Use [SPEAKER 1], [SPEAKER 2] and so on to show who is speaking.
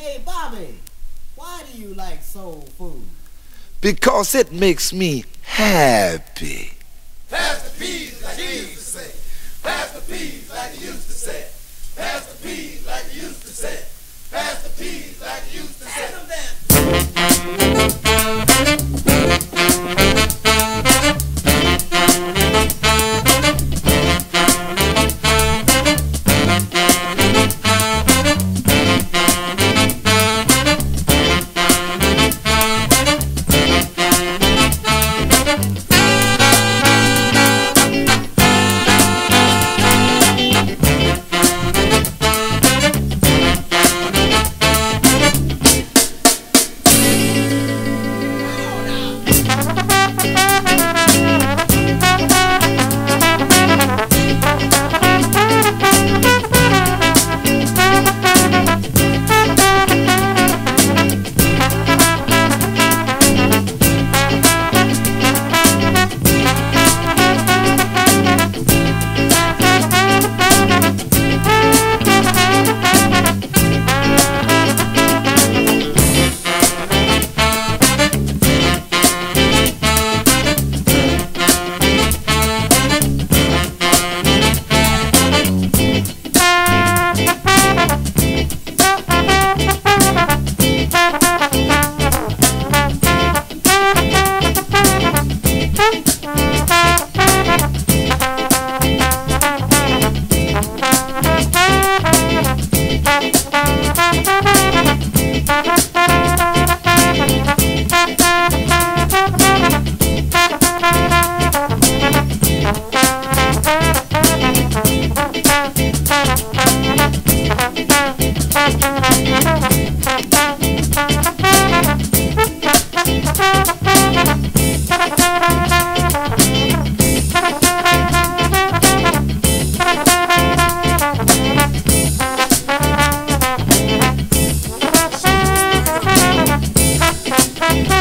[SPEAKER 1] Hey, Bobby, why do you like soul food?
[SPEAKER 2] Because it makes me happy.
[SPEAKER 3] Pass the peas like you used to say. Pass the peas like you used to